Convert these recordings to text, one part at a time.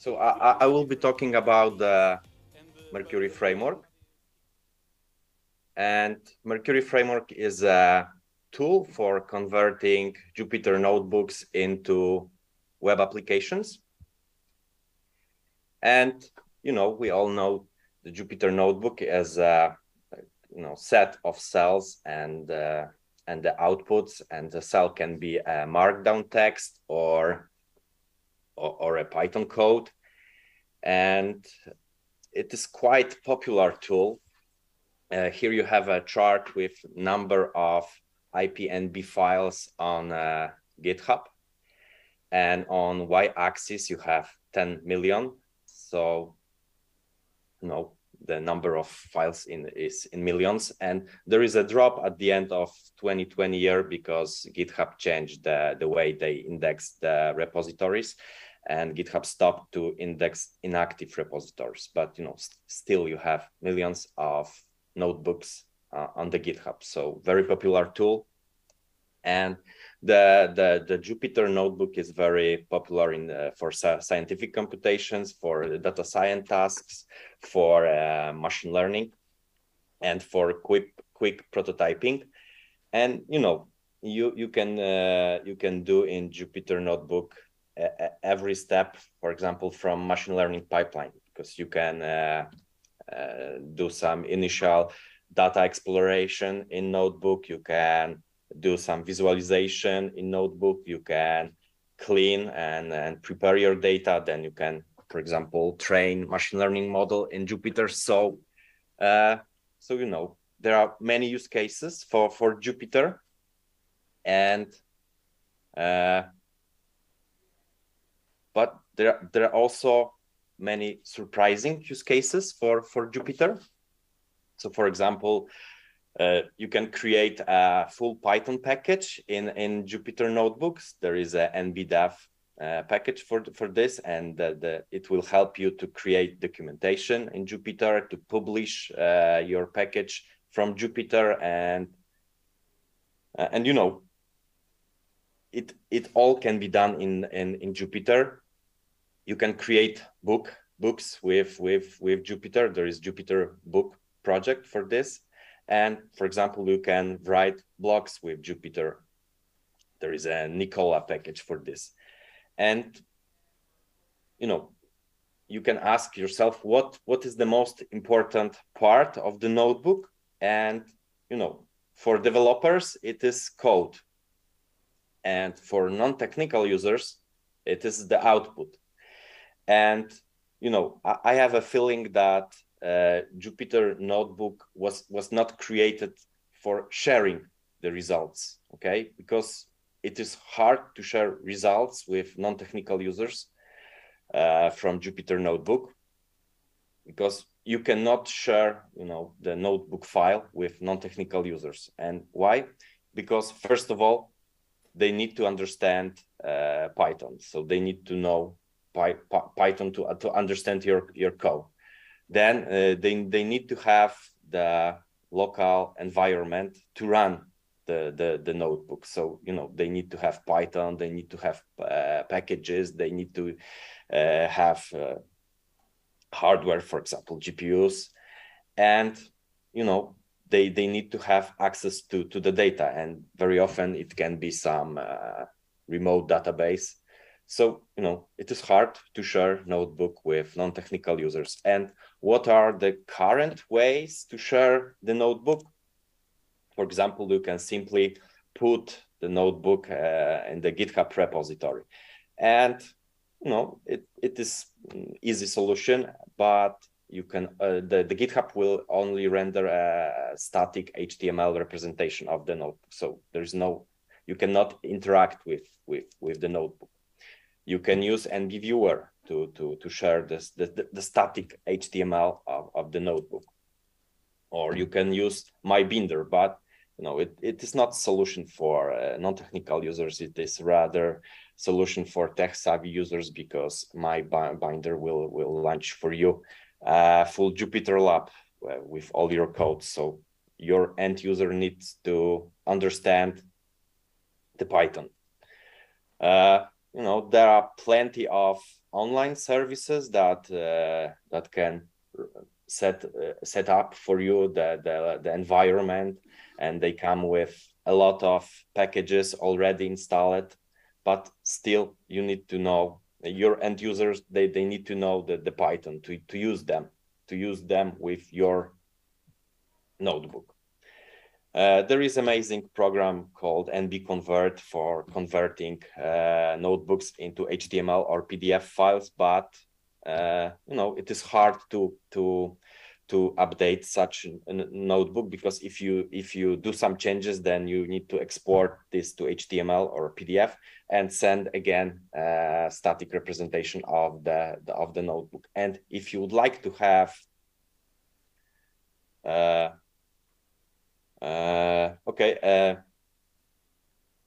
So I, I will be talking about the Mercury framework. And Mercury framework is a tool for converting Jupyter notebooks into web applications. And, you know, we all know the Jupyter notebook as a, you know, set of cells and, uh, and the outputs and the cell can be a markdown text or or, or a Python code. And it is quite popular tool. Uh, here you have a chart with number of IPNB files on uh, GitHub. And on y-axis, you have 10 million. So, you know, the number of files in is in millions. And there is a drop at the end of 2020 year because GitHub changed the, the way they index the repositories and GitHub stopped to index inactive repositories. But you know, st still you have millions of notebooks uh, on the GitHub. So very popular tool. And the, the, the Jupyter notebook is very popular in uh, for scientific computations, for data science tasks, for uh, machine learning, and for quick quick prototyping. And you know, you you can uh, you can do in Jupyter notebook every step, for example, from machine learning pipeline, because you can uh, uh, do some initial data exploration in Notebook. You can do some visualization in Notebook. You can clean and, and prepare your data. Then you can, for example, train machine learning model in Jupyter. So, uh, so you know, there are many use cases for for Jupyter, and uh, but there, there are also many surprising use cases for, for Jupyter. So for example, uh, you can create a full Python package in, in Jupyter notebooks. There is a NBDev uh, package for, for this, and the, the, it will help you to create documentation in Jupyter, to publish uh, your package from Jupyter, and uh, and you know, it it all can be done in in, in Jupyter. You can create book books with with with Jupyter. There is Jupyter book project for this, and for example, you can write blogs with Jupyter. There is a Nikola package for this, and you know you can ask yourself what what is the most important part of the notebook? And you know for developers it is code and for non-technical users it is the output and you know, I, I have a feeling that uh, Jupyter Notebook was was not created for sharing the results. Okay, because it is hard to share results with non-technical users uh, from Jupyter Notebook because you cannot share, you know, the notebook file with non-technical users. And why? Because first of all, they need to understand uh, Python, so they need to know Python to, to understand your, your code. Then uh, they, they need to have the local environment to run the, the, the notebook. So, you know, they need to have Python, they need to have uh, packages, they need to uh, have uh, hardware, for example, GPUs. And, you know, they, they need to have access to, to the data. And very often it can be some uh, remote database so, you know, it is hard to share notebook with non-technical users. And what are the current ways to share the notebook? For example, you can simply put the notebook uh, in the GitHub repository. And, you know, it, it is easy solution, but you can, uh, the, the GitHub will only render a static HTML representation of the notebook. So there's no, you cannot interact with, with, with the notebook you can use NBViewer to, to, to share this, the, the static HTML of, of the notebook. Or you can use MyBinder, but you know, it, it is not solution for uh, non-technical users. It is rather solution for tech-savvy users because MyBinder will, will launch for you a full Jupyter lab uh, with all your code. So your end user needs to understand the Python. Uh, you know there are plenty of online services that uh, that can set uh, set up for you the, the the environment, and they come with a lot of packages already installed. But still, you need to know your end users. They they need to know the, the Python to to use them to use them with your notebook. Uh, there is amazing program called NB Convert for converting uh, notebooks into HTML or PDF files, but uh, you know it is hard to to to update such a notebook because if you if you do some changes, then you need to export this to HTML or PDF and send again a uh, static representation of the, the of the notebook. And if you would like to have uh, uh, okay. Uh,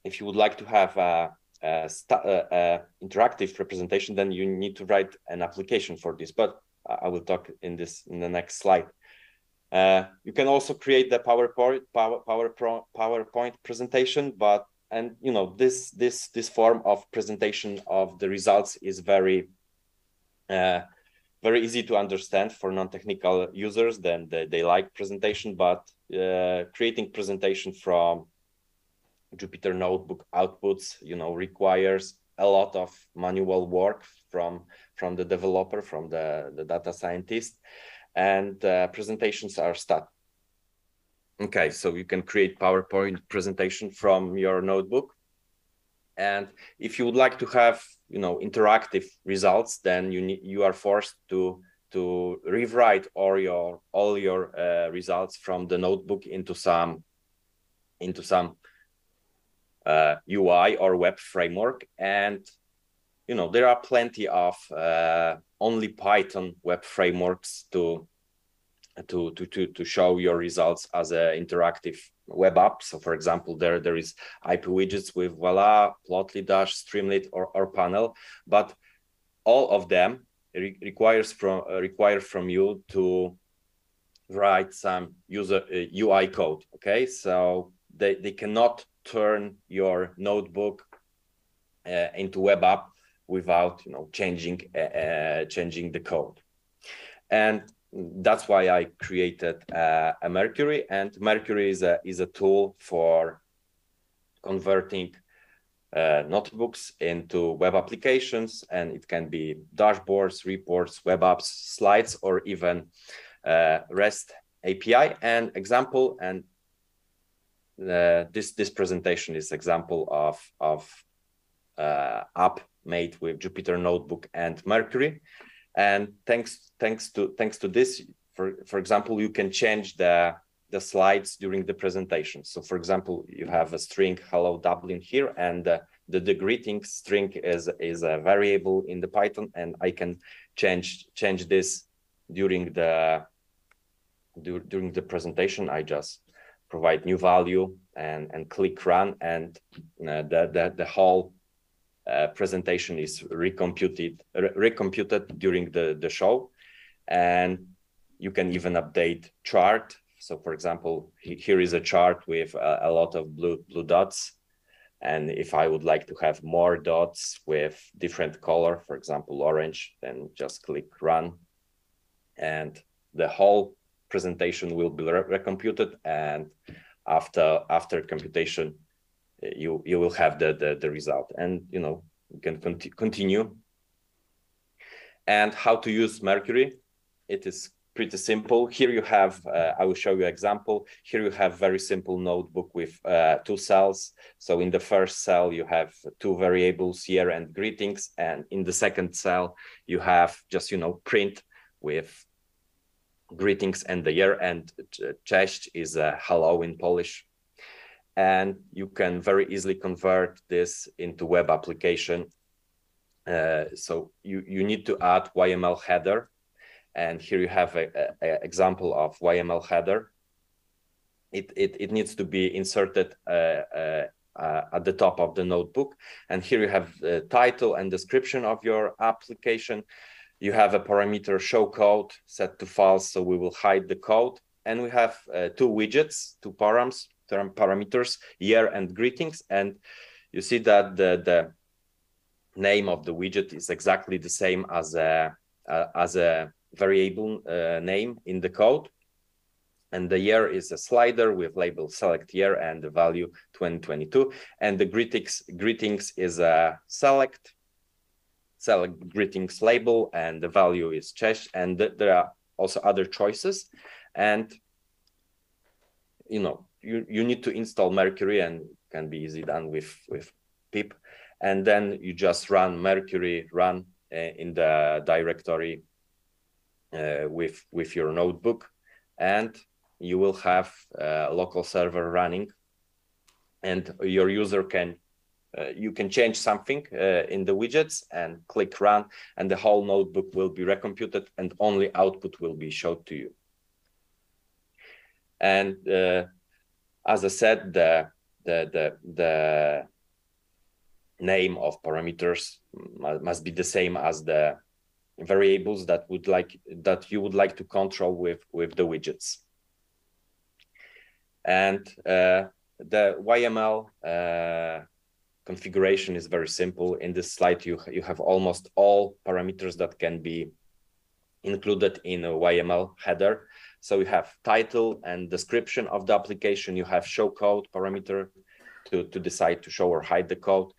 if you would like to have a, a, a, interactive representation, then you need to write an application for this. But I will talk in this in the next slide. Uh, you can also create the PowerPoint Power, Power, PowerPoint presentation, but and you know this this this form of presentation of the results is very uh, very easy to understand for non-technical users. Then they, they like presentation, but uh, creating presentation from Jupyter Notebook outputs, you know, requires a lot of manual work from from the developer, from the, the data scientist, and uh, presentations are stuck. Okay, so you can create PowerPoint presentation from your notebook. And if you would like to have, you know, interactive results, then you you are forced to to rewrite all your all your uh, results from the notebook into some into some uh, UI or web framework and you know there are plenty of uh, only Python web frameworks to to to to to show your results as an interactive web app. So, for example, there there is IP widgets with Voila, Plotly, Dash, Streamlit, or or Panel, but all of them re- requires from uh, require from you to write some user uh, UI code. Okay, so they they cannot turn your notebook uh, into web app without you know changing uh, uh, changing the code, and that's why I created uh, a Mercury. And Mercury is a is a tool for converting uh, notebooks into web applications, and it can be dashboards, reports, web apps, slides, or even uh, REST API. And example, and uh, this this presentation is example of of uh, app made with Jupyter Notebook and Mercury. And thanks thanks to thanks to this, for for example, you can change the the slides during the presentation. So for example, you have a string hello Dublin here and uh, the, the greeting string is, is a variable in the Python and I can change change this during the during the presentation. I just provide new value and, and click run and uh, the, the, the whole uh, presentation is recomputed re recomputed during the, the show and you can even update chart so for example, here is a chart with a, a lot of blue, blue dots. And if I would like to have more dots with different color, for example, orange, then just click run. And the whole presentation will be re recomputed. And after after computation, you you will have the, the, the result. And you know, you can conti continue. And how to use Mercury. It is pretty simple. Here you have, uh, I will show you example. Here you have very simple notebook with uh, two cells. So in the first cell, you have two variables, year and greetings. And in the second cell, you have just, you know, print with greetings and the year and cześć is a hello in Polish. And you can very easily convert this into web application. Uh, so you, you need to add YML header and here you have an example of YML header. It, it, it needs to be inserted uh, uh, uh, at the top of the notebook. And here you have the title and description of your application. You have a parameter show code set to false, so we will hide the code. And we have uh, two widgets, two params, parameters, year and greetings. And you see that the, the name of the widget is exactly the same as a as a variable uh, name in the code and the year is a slider with label select year and the value 2022 and the greetings greetings is a select select greetings label and the value is Cześć and th there are also other choices. And you know you you need to install mercury and can be easy done with with pip. And then you just run mercury run uh, in the directory uh, with with your notebook. And you will have a local server running. And your user can uh, you can change something uh, in the widgets and click run and the whole notebook will be recomputed and only output will be showed to you. And uh, as i said the the the, the name of parameters must be the same as the variables that would like that you would like to control with with the widgets. And uh, the YML uh, configuration is very simple. In this slide, you, you have almost all parameters that can be included in a YML header. So you have title and description of the application. You have show code parameter to, to decide to show or hide the code.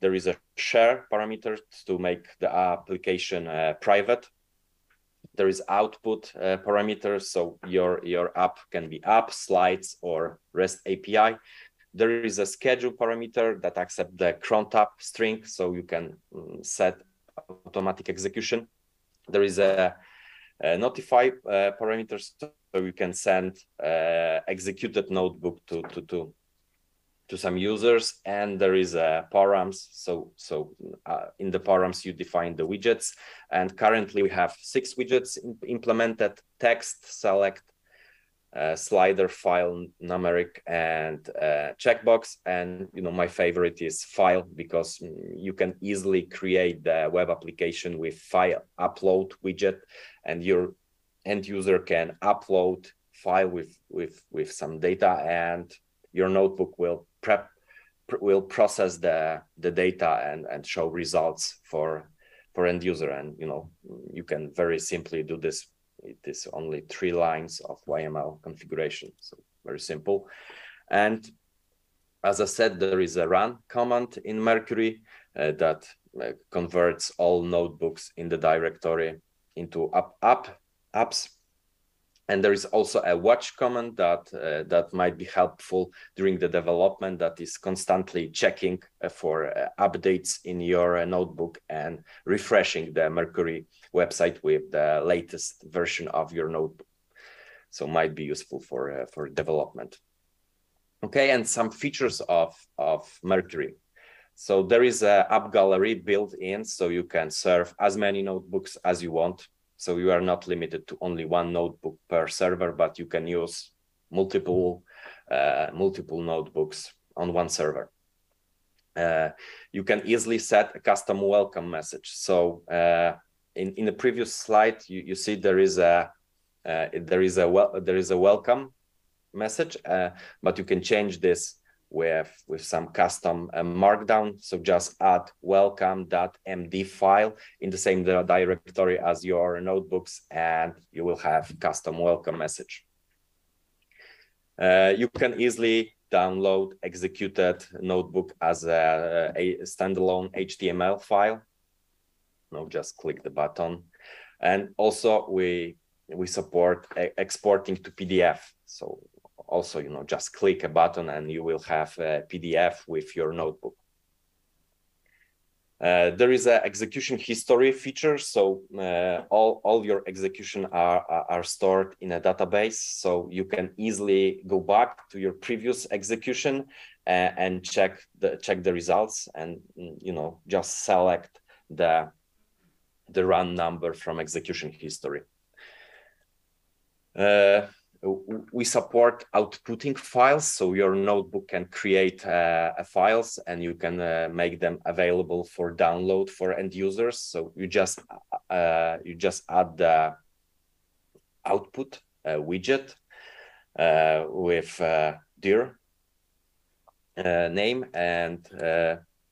There is a share parameter to make the application uh, private there is output uh, parameters. So your, your app can be app, slides, or REST API. There is a schedule parameter that accepts the cron tab string, so you can um, set automatic execution. There is a, a notify uh, parameter, so you can send uh, executed notebook to, to, to to some users and there is a params so so uh, in the params you define the widgets and currently we have six widgets implemented text select uh, slider file numeric and uh, checkbox. And you know my favorite is file because mm, you can easily create the web application with file upload widget and your end user can upload file with with with some data and your notebook will prep will process the the data and and show results for for end user. And you know you can very simply do this it is only three lines of yml configuration so very simple. And as i said there is a run command in mercury uh, that uh, converts all notebooks in the directory into app, app apps and there is also a watch command that uh, that might be helpful during the development that is constantly checking uh, for uh, updates in your uh, notebook and refreshing the mercury website with the latest version of your notebook. So might be useful for uh, for development. Okay and some features of of mercury. So there is a app gallery built in so you can serve as many notebooks as you want so you are not limited to only one notebook per server, but you can use multiple uh, multiple notebooks on one server. Uh, you can easily set a custom welcome message. So uh, in in the previous slide, you, you see there is a uh, there is a well there is a welcome message, uh, but you can change this with with some custom uh, markdown. So just add welcome.md file in the same directory as your notebooks and you will have custom welcome message. Uh, you can easily download executed notebook as a, a standalone html file. No just click the button. And also we we support exporting to pdf so also, you know, just click a button and you will have a PDF with your notebook. Uh, there is an execution history feature, so uh, all, all your execution are, are stored in a database, so you can easily go back to your previous execution uh, and check the check the results, and you know just select the the run number from execution history. Uh, we support outputting files so your notebook can create uh, files and you can uh, make them available for download for end users. So you just uh, you just add the output uh, widget uh, with uh, dir name and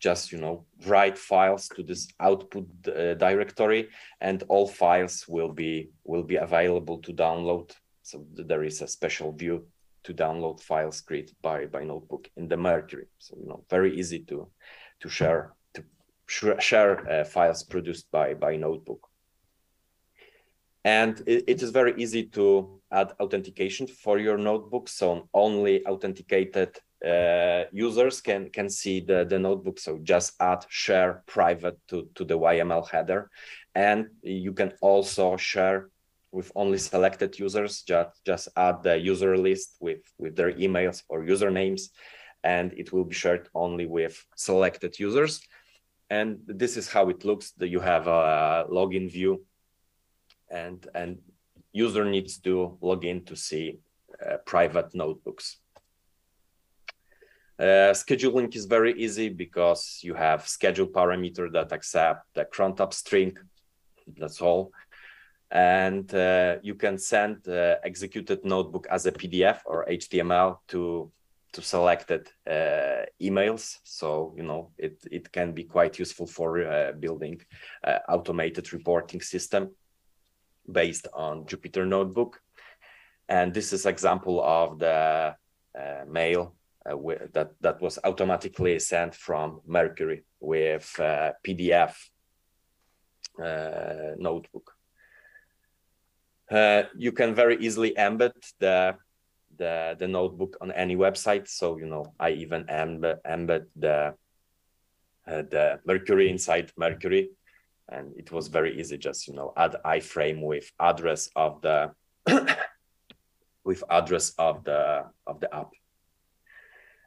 just you know write files to this output uh, directory and all files will be will be available to download so there is a special view to download files created by by notebook in the mercury so you know very easy to to share to share uh, files produced by by notebook and it, it is very easy to add authentication for your notebook so only authenticated uh, users can can see the, the notebook. So just add share private to, to the YML header. And you can also share with only selected users, just, just add the user list with, with their emails or usernames, and it will be shared only with selected users. And this is how it looks. That you have a login view, and and user needs to log in to see uh, private notebooks. Uh, scheduling is very easy because you have schedule parameter that accept the cron string. That's all. And uh, you can send uh, executed notebook as a PDF or HTML to to selected uh, emails. So you know it it can be quite useful for uh, building automated reporting system based on Jupyter Notebook. And this is example of the mail uh, that that was automatically sent from Mercury with uh, PDF uh, you can very easily embed the the the notebook on any website. So you know, I even embed embed the uh, the Mercury inside Mercury, and it was very easy. Just you know, add iframe with address of the with address of the of the app.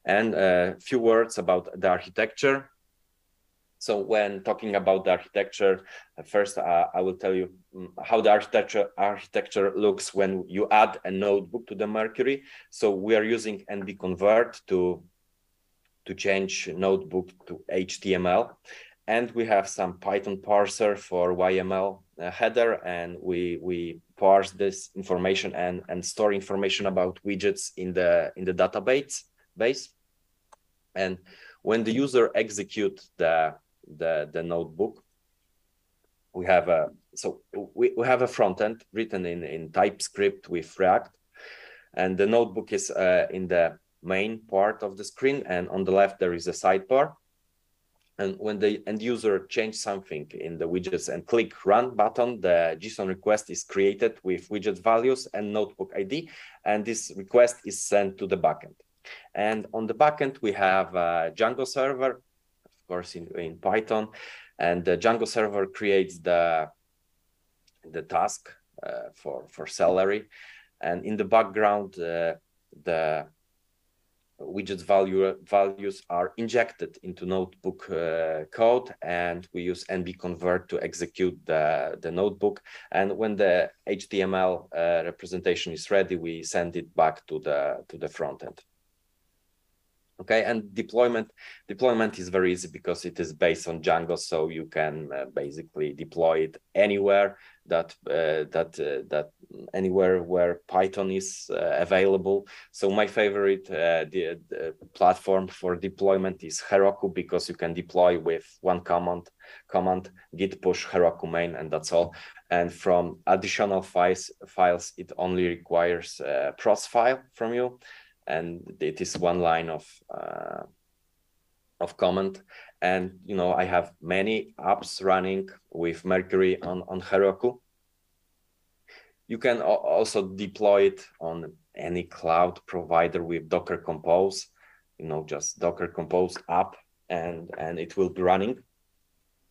And a few words about the architecture. So when talking about the architecture, first uh, I will tell you mm, how the architecture architecture looks when you add a notebook to the Mercury. So we are using NB convert to to change notebook to HTML, and we have some Python parser for YML uh, header, and we we parse this information and and store information about widgets in the in the database base. And when the user execute the, the, the notebook, we have a so we, we have a front end written in, in TypeScript with React, and the notebook is uh, in the main part of the screen, and on the left there is a sidebar. And when the end user change something in the widgets and click run button, the JSON request is created with widget values and notebook ID, and this request is sent to the backend. And on the backend, we have a Django server, course, in, in Python. And the Django server creates the, the task uh, for, for Celery. And in the background, uh, the widgets value values are injected into notebook uh, code and we use nb convert to execute the, the notebook and when the html uh, representation is ready we send it back to the to the front end okay and deployment deployment is very easy because it is based on django so you can uh, basically deploy it anywhere that uh, that uh, that anywhere where python is uh, available. So my favorite uh, the, the, platform for deployment is heroku because you can deploy with one command command git push heroku main and that's all. And from additional files files it only requires a Procfile from you and it is one line of uh, of comment. And you know i have many apps running with mercury on on heroku. You can also deploy it on any cloud provider with docker compose you know just docker compose up and and it will be running.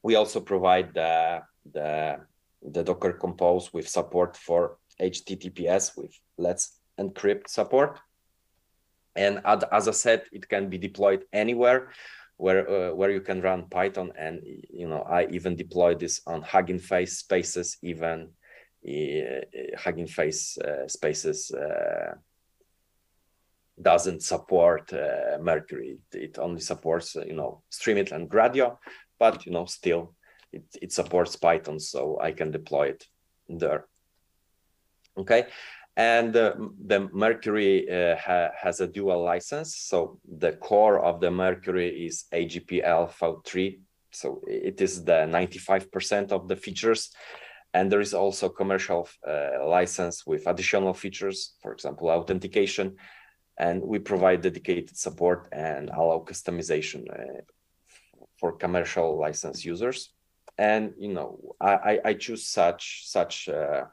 We also provide the the the docker compose with support for https with let's encrypt support and as I said, it can be deployed anywhere where uh, where you can run Python. And you know, I even deploy this on Hugging Face spaces, even uh, Hugging Face uh, spaces. Uh, doesn't support uh, Mercury. It, it, only supports, uh, you know, Streamlit and Gradio, but you know, still, it, it supports Python, so I can deploy it there. Okay, And uh, the Mercury uh, ha has a dual license. So the core of the Mercury is AGPL V3. So it is the 95% of the features. And there is also commercial uh, license with additional features, for example, authentication. And we provide dedicated support and allow customization uh, for commercial license users. And you know, I, I choose such such uh,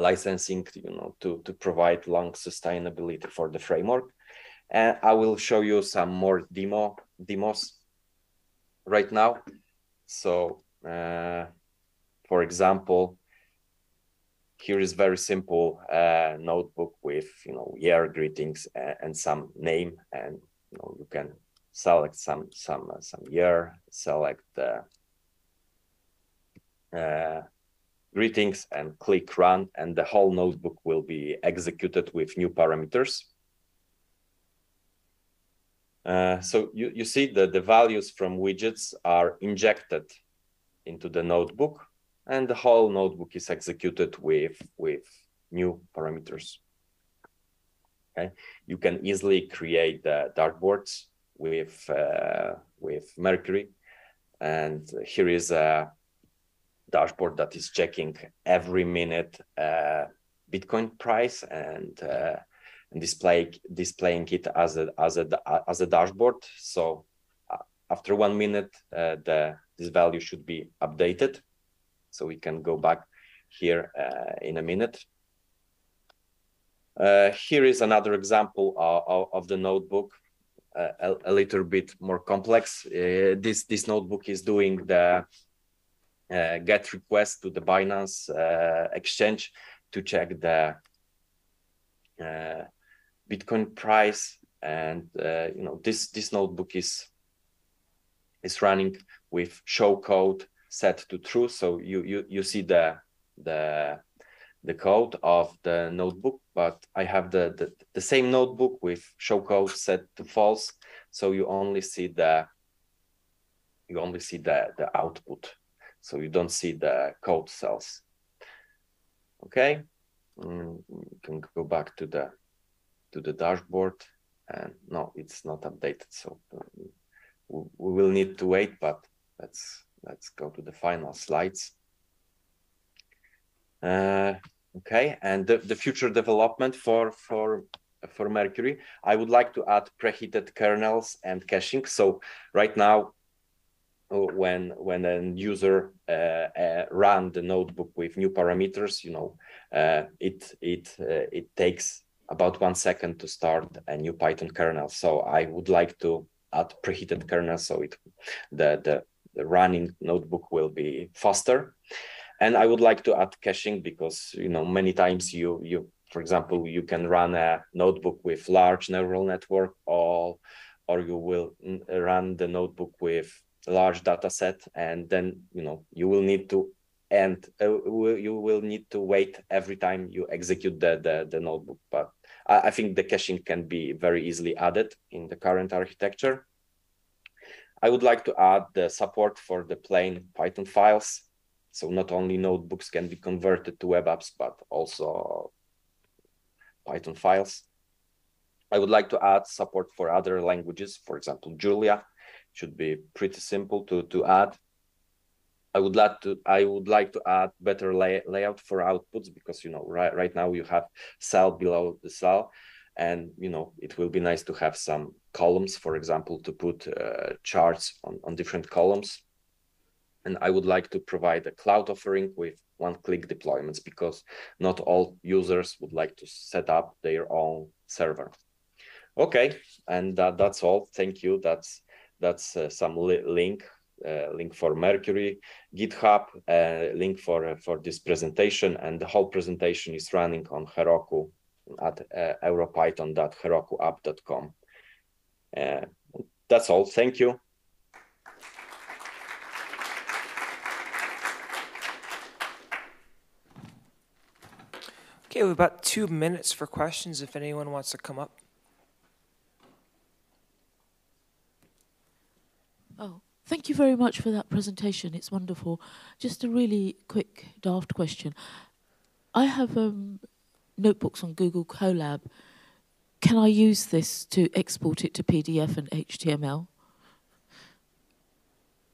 licensing, you know, to to provide long sustainability for the framework. And I will show you some more demo demos right now. So, uh, for example, here is very simple uh, notebook with you know year greetings and, and, some name, and you know you can select some some uh, some year, select the uh, greetings and click run and the whole notebook will be executed with new parameters. Uh, so you, you see that the values from widgets are injected into the notebook and the whole notebook is executed with, with new parameters. Okay, you can easily create the dashboards with uh, with Mercury, and here is a dashboard that is checking every minute uh, Bitcoin price and uh, and display displaying it as a as a as a dashboard. So uh, after one minute, uh, the this value should be updated. So we can go back here uh, in a minute. Uh, here is another example of, of the notebook, a, a, little bit more complex. this this notebook is doing the uh, get request to the Binance uh, exchange to check the uh, Bitcoin price. And you know this this notebook is is running with show code set to true. So you you you see the the the code of the notebook, but I have the, the, the same notebook with show code set to false. So you only see the you only see the the output so you don't see the code cells. Okay, mm, you can go back to the to the dashboard and no, it's not updated. So we will need to wait, but let's let's go to the final slides. Uh, okay, and the, the future development for for for Mercury, I would like to add preheated kernels and caching. So right now when when a user uh, uh, run the notebook with new parameters, you know, uh, it it uh, it takes about one second to start a new Python kernel. So I would like to add preheated kernel so it the the, the running notebook will be faster. And I would like to add caching because you know many times you you for example you can run a notebook with large neural network or or you will run the notebook with large data set and then you know you will need to and uh, you will need to wait every time you execute the the, the notebook. But I, I, think the caching can be very easily added in the current architecture. I would like to add the support for the plain python files. So not only notebooks can be converted to web apps but also python files. I would like to add support for other languages for example julia should be pretty simple to to add. I would like to I would like to add better lay, layout for outputs because you know right right now you have cell below the cell, and you know it will be nice to have some columns, for example, to put uh, charts on on different columns. And I would like to provide a cloud offering with one-click deployments because not all users would like to set up their own server. Okay, and that, that's all. Thank you. That's that's uh, some li link uh, link for Mercury, GitHub, uh, link for for this presentation, and the whole presentation is running on Heroku at uh, europython.herokuapp.com. Uh, that's all. Thank you. Okay, we have about two minutes for questions if anyone wants to come up. Oh, thank you very much for that presentation. It's wonderful. Just a really quick daft question. I have um, notebooks on Google Colab, can I use this to export it to PDF and HTML?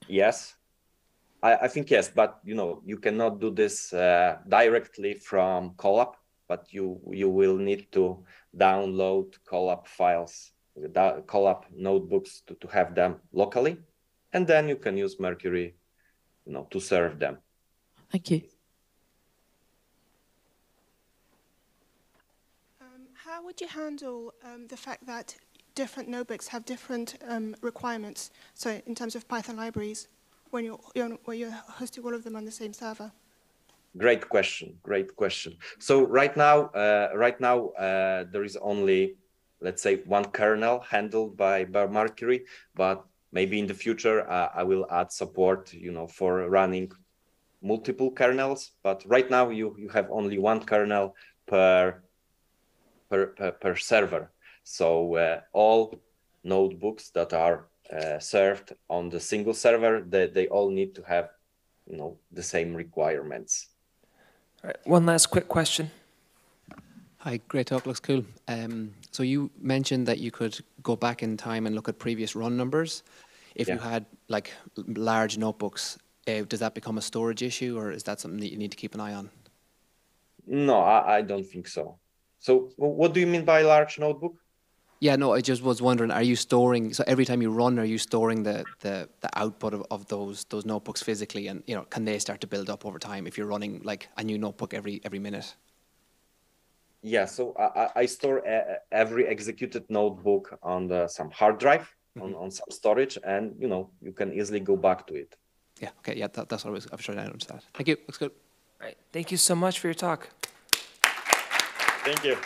Yes, I, I think yes, but you know you cannot do this uh, directly from Colab, but you you will need to download Colab files, Colab notebooks to, to have them locally, and then you can use Mercury, you know, to serve them. Thank you. Um, how would you handle um, the fact that different notebooks have different um, requirements? So in terms of Python libraries, when you're, you're when you're hosting all of them on the same server. Great question. Great question. So right now, uh, right now uh, there is only, let's say, one kernel handled by, by Mercury, but maybe in the future uh, I will add support, you know, for running multiple kernels. But right now you you have only one kernel per per per, per server. So uh, all notebooks that are uh, served on the single server, they, they all need to have, you know, the same requirements. All right, one last quick question. Hi, great talk. Looks cool. Um, so you mentioned that you could go back in time and look at previous run numbers. If you had like large notebooks, uh, does that become a storage issue, or is that something that you need to keep an eye on? No, I, I don't think so. So, what do you mean by large notebook? Yeah, no, I just was wondering, are you storing? So every time you run, are you storing the the, the output of, of those those notebooks physically, and you know, can they start to build up over time if you're running like a new notebook every every minute? Yeah, so I, I- I store e- every executed notebook on the, some hard drive, mm-hmm. on, on some storage, and you know you can easily go back to it. Yeah, okay, yeah, that, that's what I was. I'm sure I understand that. Thank you. Looks good. All right, thank you so much for your talk. Thank you.